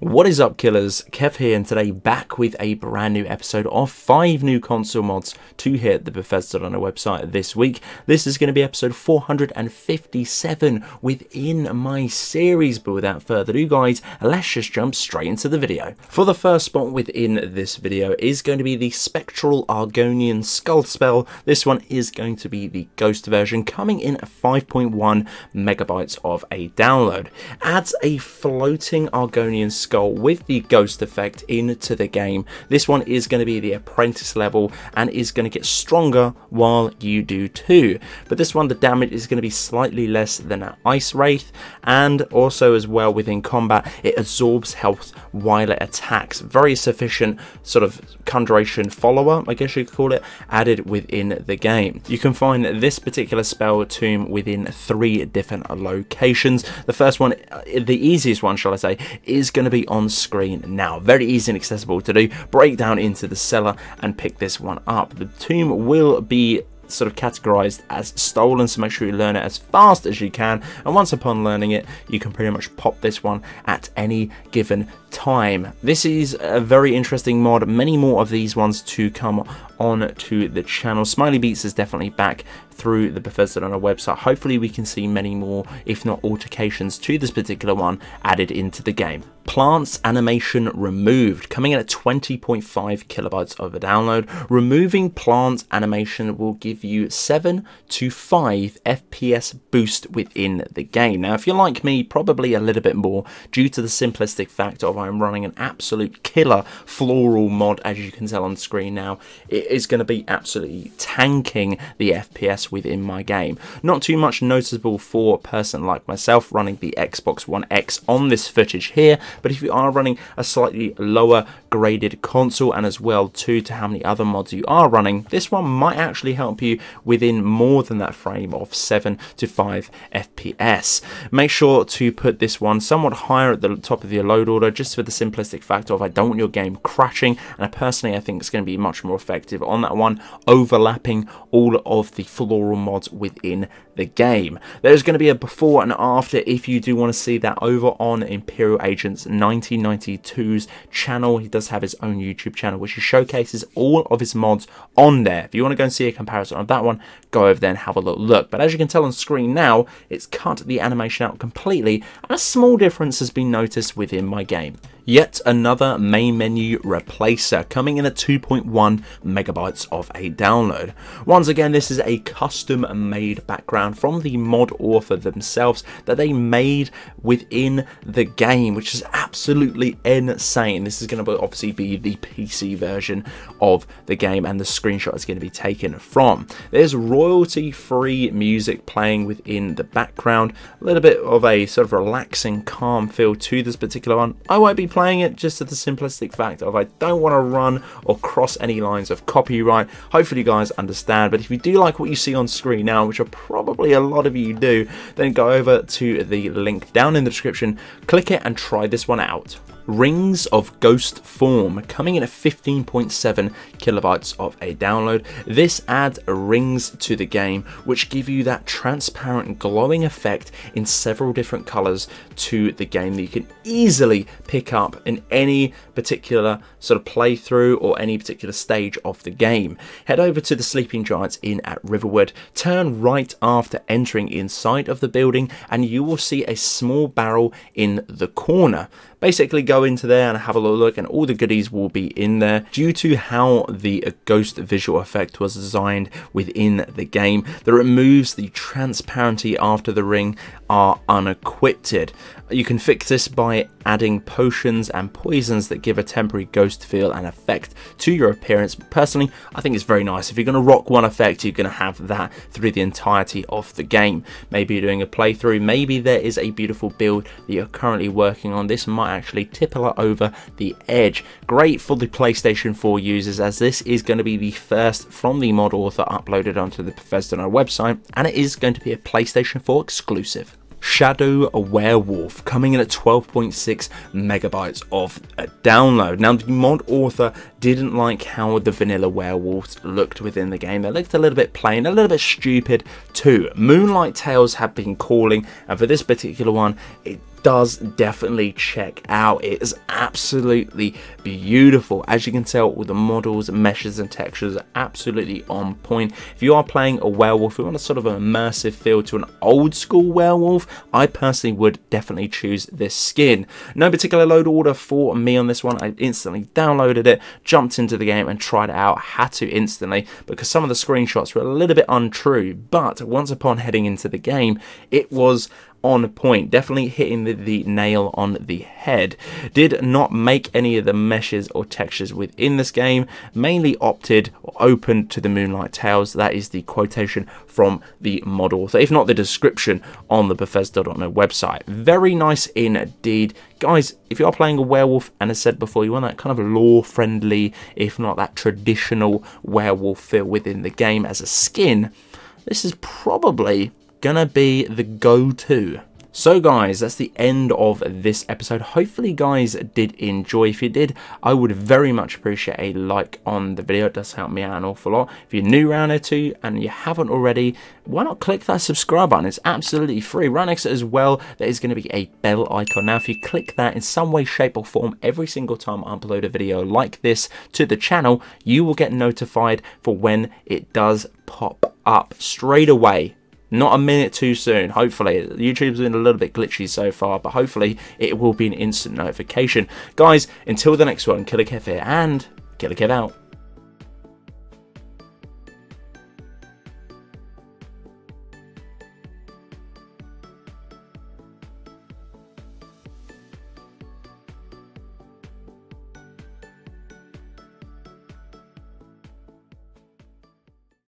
What is up, killers? Kev here, and today back with a brand new episode of five new console mods to hit the Bethesda.net website this week. This is going to be episode 457 within my series, but without further ado, guys, let's just jump straight into the video. For the first spot within this video is going to be the Spectral Argonian Skull Spell. This one is going to be the Ghost version, coming in at 5.1 megabytes of a download. Adds a floating Argonian skull skull with the ghost effect into the game. This one is going to be the apprentice level and is going to get stronger while you do too. But this one, the damage is going to be slightly less than an Ice Wraith and also as well within combat, it absorbs health while it attacks. Very sufficient sort of conjuration follow-up, I guess you could call it, added within the game. You can find this particular spell tome within three different locations. The first one, uh, the easiest one, shall I say, is going to be on screen now. Very easy and accessible to do. Break down into the cellar and pick this one up. The tome will be sort of categorized as stolen so make sure you learn it as fast as you can and once upon learning it you can pretty much pop this one at any given time this is a very interesting mod many more of these ones to come on to the channel smiley beats is definitely back through the Bethesda.net website. Hopefully we can see many more, if not altercations to this particular one added into the game. Plants animation removed, coming in at 20.5 kilobytes of a download. Removing plant animation will give you 7 to 5 FPS boost within the game. Now, if you're like me, probably a little bit more due to the simplistic fact of I'm running an absolute killer floral mod, as you can tell on screen now. It is going to be absolutely tanking the FPS within my game. Not too much noticeable for a person like myself running the Xbox One X on this footage here, but if you are running a slightly lower graded console and as well too to how many other mods you are running, this one might actually help you within more than that frame of 7 to 5 FPS. Make sure to put this one somewhat higher at the top of your load order just for the simplistic factor of I don't want your game crashing and I personally I think it's going to be much more effective on that one overlapping all of the floral mods within the game. There's going to be a before and after if you do want to see that over on Imperial Agents 1992's channel. He does have his own YouTube channel which he showcases all of his mods on there. If you want to go and see a comparison of that one, go over there and have a little look. But as you can tell on screen now, it's cut the animation out completely and a small difference has been noticed within my game. Yet another main menu replacer coming in at 2.1 megabytes of a download. Once again, this is a custom made background from the mod author themselves that they made within the game, which is absolutely insane. This is going to obviously be the PC version of the game, and the screenshot is going to be taken from. There's royalty free music playing within the background, a little bit of a sort of relaxing, calm feel to this particular one. I won't be playing it just to the simplistic fact of I don't want to run or cross any lines of copyright. Hopefully, you guys understand. But if you do like what you see on screen now, which are probably a lot of you do, then go over to the link down in the description, click it, and try this one out. Rings of Ghost Form, coming in at 15.7 kilobytes of a download. This adds rings to the game, which give you that transparent glowing effect in several different colors to the game that you can easily pick up in any particular sort of playthrough or any particular stage of the game. Head over to the Sleeping Giants Inn at Riverwood, turn right after entering inside of the building, and you will see a small barrel in the corner basically go into there and have a little look and all the goodies will be in there due to how the ghost visual effect was designed within the game that removes the transparency after the ring are unequipped you can fix this by adding potions and poisons that give a temporary ghost feel and effect to your appearance. Personally, I think it's very nice. If you're going to rock one effect, you're going to have that through the entirety of the game. Maybe you're doing a playthrough, maybe there is a beautiful build that you're currently working on. This might actually tip a lot over the edge. Great for the PlayStation 4 users as this is going to be the first from the mod author uploaded onto the Bethesda website and it is going to be a PlayStation 4 exclusive. Shadow Werewolf coming in at 12.6 megabytes of a download. Now, the mod author didn't like how the vanilla werewolves looked within the game. They looked a little bit plain, a little bit stupid too. Moonlight Tales have been calling, and for this particular one, it does definitely check out. It is absolutely beautiful. As you can tell, with the models, meshes, and textures are absolutely on point. If you are playing a werewolf, you want a sort of an immersive feel to an old school werewolf, I personally would definitely choose this skin. No particular load order for me on this one. I instantly downloaded it, jumped into the game, and tried it out. Had to instantly because some of the screenshots were a little bit untrue. But once upon heading into the game, it was on point, definitely hitting the, the, nail on the head. Did not make any of the meshes or textures within this game, mainly opted or opened to the Moonlight Tales. That is the quotation from the model, so if not the description on the Bethesda.net website. Very nice indeed. Guys, if you are playing a werewolf, and as said before, you want that kind of lore friendly, if not that traditional werewolf feel within the game as a skin, this is probably gonna be the go-to. So guys, that's the end of this episode. Hopefully guys did enjoy. If you did, I would very much appreciate a like on the video. It does help me out an awful lot. If you're new around here too and you haven't already, why not click that subscribe button? It's absolutely free. Right next to it as well, there is going to be a bell icon. Now if you click that in some way, shape or form, every single time I upload a video like this to the channel, you will get notified for when it does pop up straight away not a minute too soon. Hopefully, YouTube's been a little bit glitchy so far, but hopefully it will be an instant notification. Guys, until the next one, Killer Kev here and Killer Kev out.